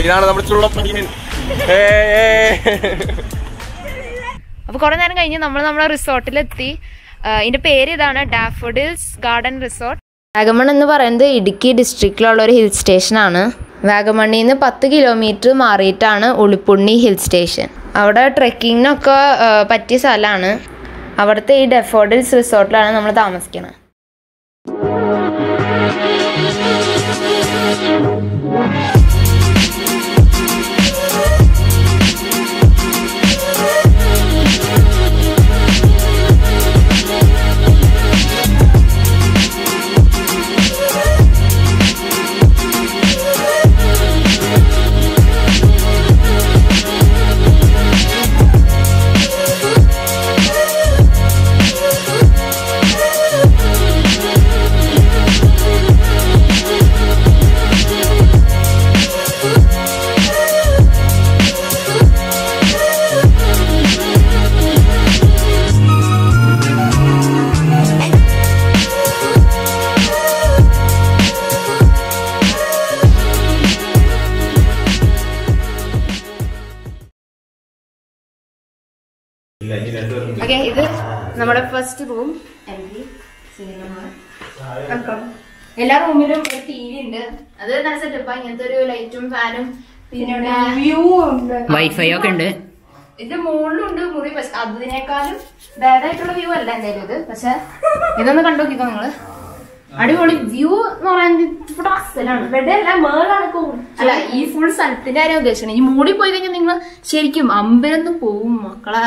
ഇതാണ് നമ്മുടെ ചുള്ളപ്പനിയൻ അപ്പോൾ കുറേ നേരം കഴിഞ്ഞ് നമ്മൾ നമ്മുടെ റിസോർട്ടിലെത്തി. ഇതിന്റെ പേര് ഇതാണ് ഡാഫോഡിൽസ് ഗാർഡൻ റിസോർട്ട് വാഗമൺ എന്ന് പറയുന്നത് ഇടുക്കി ഡിസ്ട്രിക്റ്റിലുള്ള ഒരു ഹിൽ സ്റ്റേഷനാണ് വാഗമണ്ണിൽ നിന്ന് പത്ത് കിലോമീറ്റർ മാറിയിട്ടാണ് ഉളിപ്പുണ്ണി ഹിൽ സ്റ്റേഷൻ. അവിടെ ട്രെക്കിങ്ങിനൊക്കെ പറ്റിയ സ്ഥലമാണ് അവിടുത്തെ ഈ ഡെഫോഡിൽസ് റിസോർട്ടിലാണ് നമ്മൾ താമസിക്കുന്നത് ഫസ്റ്റ് റൂം എല്ലാ റൂമിലും ഒരു ടി വി ഉണ്ട്. അത് നല്ല സെറ്റപ്പാ ഇങ്ങനത്തെ ഒരു ലൈറ്റും ഫാനും പിന്നെ വ്യൂ ഉണ്ട്. വൈഫൈ ഒക്കെ ഉണ്ട്. ഇത് മുകളിലുണ്ട് മുറി. പക്ഷെ അതിനേക്കാളും ബാഡായിട്ടുള്ള വ്യൂ അല്ല എന്തായാലും ഇത്. പക്ഷെ ഇതൊന്ന് കണ്ടു നോക്കിക്കോ നിങ്ങൾ. അടിപൊളി വ്യൂ എന്ന് പറയുന്നത് അല്ല അല്ല ഈ ഫുൾ സ്ഥലത്തിന്റെ കാര്യം ഉദ്ദേശിക്കണം ഈ മൂടി പോയി കഴിഞ്ഞാൽ നിങ്ങൾ ശരിക്കും അമ്പലൊന്നും പോവും മക്കളെ.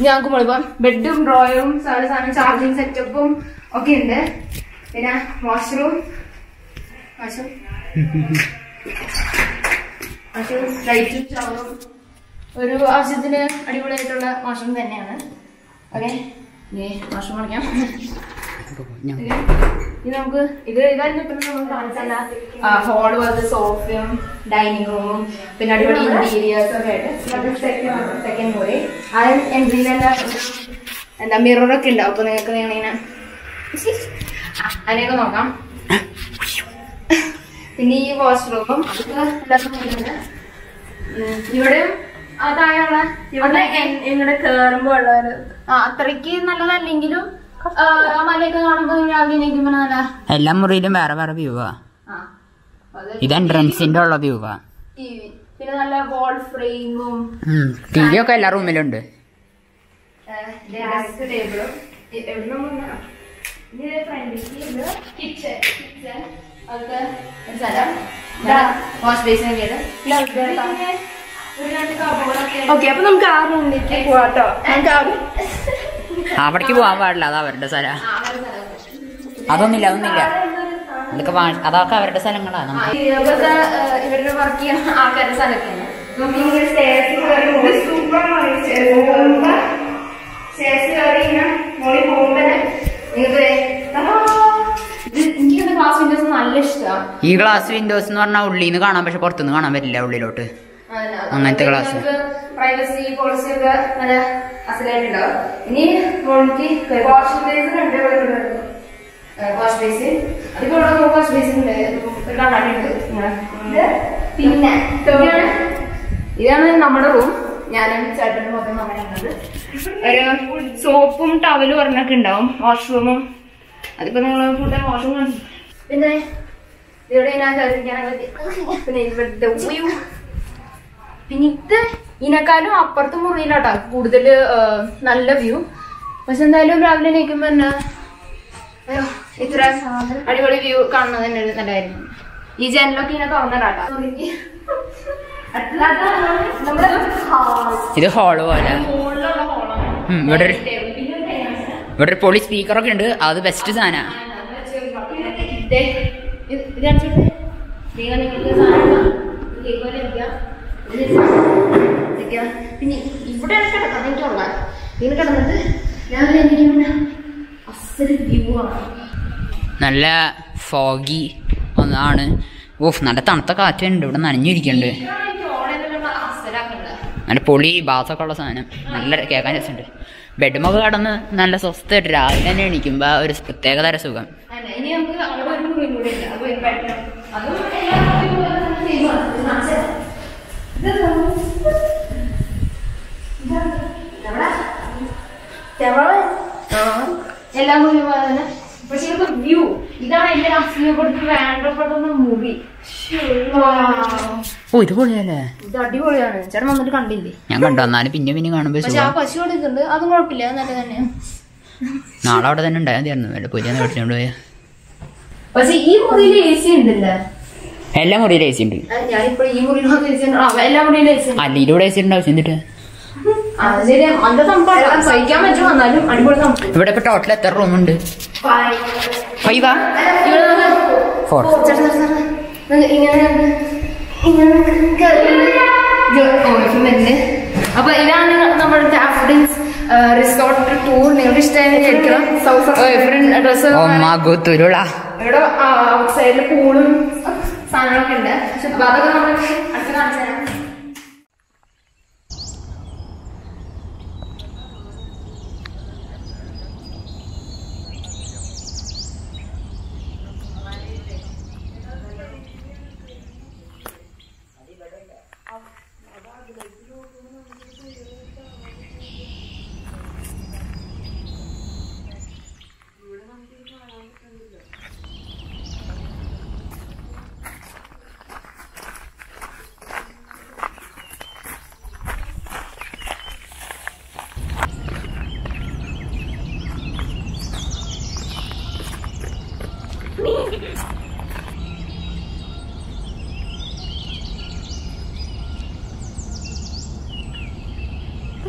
ഞങ്ങൾക്ക് മുകളിപ്പം ബെഡും ഡ്രോയറും സാധനം ചാർജിങ് സെറ്റപ്പും ഒക്കെ ഉണ്ട്. പിന്നെ വാഷ്റൂം. വാഷ്റൂം. ലൈറ്റും ഷവറും. ഒരു ആവശ്യത്തിന് അടിപൊളിയായിട്ടുള്ള വാഷ്റൂം തന്നെയാണ്. ഓക്കെ. വാഷ്റൂം കളിക്കാം ഇത് ഇത് നമുക്ക് ഇത് ഇതായിരുന്നു ഇപ്പം നമ്മൾ കാണിച്ചല്ല ഹോൾ പോലത്തെ സോഫയും ഡൈനിങ് റൂമും പിന്നെ അടിപൊളി ഇന്റീരിയേഴ്സ് ഒക്കെ ആയിട്ട്. സെക്കൻഡ് മുറി അത് എൻട്രിയിൽ തന്നെ ഒരു എന്താ മിററൊക്കെ ഉണ്ടാവും അപ്പൊ നിങ്ങൾക്ക് നിങ്ങളിങ്ങനെ അതിനെയൊക്കെ നോക്കാം. പിന്നെ ഈ വാഷ്റൂമും ഇവിടെയും ഇവിടെ താഴെയുള്ള ഇവിടെ ഇങ്ങോട്ട് കേറുമ്പോ ഉള്ള ഒരു അത്രയ്ക്ക് നല്ലതല്ലെങ്കിലും മലയൊക്കെ കാണുമ്പോ രാവിലെ നല്ല എല്ലാ മുറിയിലും വേറെ വേറെ വ്യൂവാ ആ. ഇത് എൻട്രൻസിന്റെ ഉള്ള വ്യൂവ. പിന്നെ നല്ല വോൾ ഫ്രെയിമും ടി വി ഒക്കെ എല്ലാ റൂമിലും ഉണ്ട് ഡെസ്ക് ടേബിളും എവിടെ കിച്ചൺ കിച്ചൺ അതൊക്കെ ഒരു സ്ഥലം. വാഷ് ബേസിൻ ഒക്കെ ഉണ്ട് ഓക്കെ അപ്പൊ നമുക്ക് ആ റൂമിലേക്ക് പോവാട്ടോ. നമുക്ക് ആ room- അവിടേക്ക് പോവാൻ പാടില്ല അത് അവരുടെ സ്ഥലം. അതൊന്നുമില്ല അതൊന്നുമില്ല. ഇതൊക്കെ അതൊക്കെ അവരുടെ സ്ഥലങ്ങളാണ്. ഇവരുടെ വർക്ക് ചെയ്യുന്ന ആൾക്കാരുടെ സ്ഥലത്താണ് ഈ ഗ്ലാസ് വിൻഡോസ് എന്ന് പറഞ്ഞാൽ ഉള്ളിൽ നിന്ന് കാണാൻ പക്ഷെ പുറത്തുനിന്ന് കാണാൻ പറ്റില്ല ഉള്ളിലോട്ട്. അങ്ങനത്തെ ഗ്ലാസ് പ്രൈവസി പോളിസി ഒക്കെ നല്ല അസലായിട്ടുണ്ടാവും. ഇനി ഉണ്ട് വാഷ് ബേസിൻ അതിപ്പോ ഇവിടെ വാഷ് ബേസിൻ ഉണ്ട്. പിന്നെ ഇതാണ്. നമ്മുടെ റൂം ഞാനും ചേട്ടനും മൊത്തം നമ്മളുള്ളത് ഒരു സോപ്പും ടവലും ഒരെണ്ണൊക്കെ ഉണ്ടാവും. വാഷ്റൂമും അതിപ്പോ നിങ്ങൾ ഫുഡ് വാഷ്റൂം പിന്നെ ഇവിടെ ഞാൻ പിന്നെ ഇവിടുത്തെ പിന്നെ ഇത് ഇതിനേക്കാളും അപ്പുറത്തെ മുറിയിലാട്ടാ. കൂടുതൽ നല്ല വ്യൂ പക്ഷെ എന്തായാലും രാവിലെ എണീക്കുമ്പോ എന്നാ ഇത്ര അടിപൊളി വ്യൂ കാണുന്നത് തന്നെ ഒരു നല്ലതായിരുന്നു ഈ ജനലൊക്കെ ഇങ്ങനെ തുറന്നിടാട്ടാ ഇത് ഹോൾ പോലെ. ഇവിടെ ഒരു ഇവിടെ ഒരു പൊളി സ്പീക്കറൊക്കെ ഉണ്ട്. അത് ബെസ്റ്റ് സാധന. പിന്നെ ഇവിടെ കിടക്കാൻ എനിക്കുള്ള ഇങ്ങനെ കിടന്നിട്ട് ഞാൻ എനിക്ക് അസൽ വ്യൂ ആണ്. നല്ല ഫോഗി ഒന്നാണ്. ഓഫ് നല്ല തണുത്ത കാറ്റുണ്ട്. ഇവിടെ നനഞ്ഞിരിക്കുന്നുണ്ട്. നല്ല പൊളി ബാസൊക്കെ ഉള്ള സാധനം. നല്ല കേൾക്കാൻ രസമുണ്ട്. ബെഡ്മൊക്കെ കടന്ന് നല്ല സ്വസ്ഥമായിട്ട് രാവിലെ തന്നെ എണീക്കുമ്പോൾ ഒരു പ്രത്യേക തര സുഖം. എല്ലാം കൂടി പോലെ തന്നെ. പക്ഷെ ഇതൊക്കെ വ്യൂ ഇതാണ് എന്റെ അസുഖപ്പെടുത്തി വേണ്ടപ്പെടുന്ന മൂവി ഓ ഇത് പൊളിയല്ലേ? ഇത് അടിപൊളിയാണ്. ചേട്ടൻ വന്നിട്ട് കണ്ടില്ലേ? ഞാൻ കണ്ടു. പിന്നെ പിന്നെ പക്ഷെ ആ സുഖം പശു കൊടുക്കുന്നുണ്ട് അതും കുഴപ്പമില്ല. അത് നല്ല തന്നെയാണ് നാളെ അവിടെ തന്നെ ഉണ്ടായിരുന്നു പോയാ. പക്ഷെ ഈ മുറിയിൽ എ സി ഉണ്ടല്ലേ? എല്ലാം ഉണ്ട്. മുറിയിലും എ സി അല്ല ഇരുപത് എ സി ഉണ്ടാവും എന്നിട്ട് ഇവിടെ ഇപ്പൊ ടോട്ടൽ എത്ര റൂം ഫൈവാ? ഇവിടെ നമുക്ക് ഫോർ ചേട്ടൻ, ചേട്ടൻ, ചേട്ടൻ. നമുക്ക് ഇങ്ങനെ കണ്ട് ഇങ്ങനെ കയറി ഇത് ഓഫീസ് വരുന്നത്. അപ്പൊ ഇതാണ് നമ്മുടെ ഡാഫഡിൽസ് റിസോർട്ട് ടൂർ നിങ്ങൾക്ക് ഇഷ്ടമായി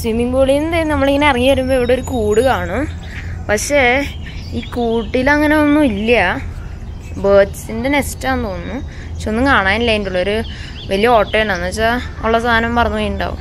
സ്വിമ്മിംഗ് പൂളിൽ നിന്ന് നമ്മളിങ്ങനെ ഇറങ്ങി വരുമ്പോൾ ഇവിടെ ഒരു കൂട് കാണും. പക്ഷേ ഈ കൂട്ടിൽ അങ്ങനെ ഒന്നും ഇല്ല. ബേർഡ്സിന്റെ നെസ്റ്റാന്ന് തോന്നുന്നു. പക്ഷെ ഒന്നും കാണാനില്ല അതിന്റെ ഉള്ളിൽ ഒരു വലിയ ഓട്ടോയാണ് എന്ന് വെച്ചാൽ ഉള്ള സാധനം പറഞ്ഞു പോയിണ്ടാവും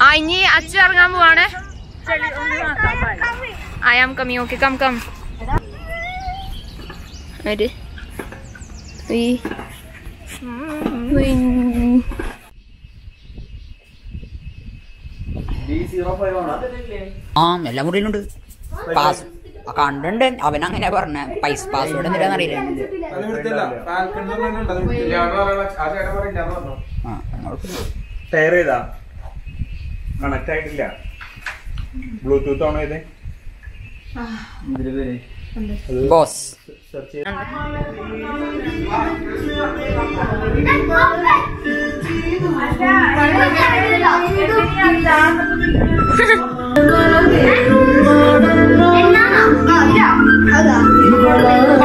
ആ ഇനി അച്ഛൻ ഇറങ്ങാൻ പോവാണ്. ഐ ആം കമ്മി ഓക്കെ കം കം ഒരു. ഉയ്. ആ? എല്ലാ മുറിയിലുണ്ട് പാസ് കണ്ടുണ്ട് അവൻ അങ്ങനെ പറഞ്ഞ. പൈസ പാസ്വേഡ് എന്തിനാന്ന് അറിയില്ല. ആയിട്ടില്ല. ബ്ലൂടൂത്ത് ആണോ ഇത്? Bose search 哎，哎，妈妈，哦，这样，好的。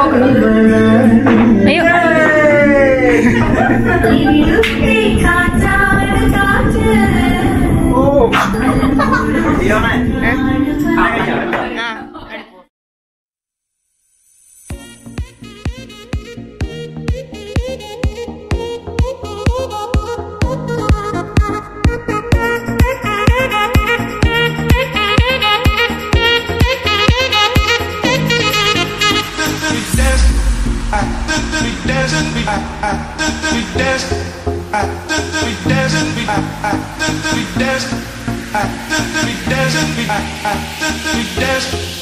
I do, dance, we dance, I do, we dance, we dance, we dance, dance,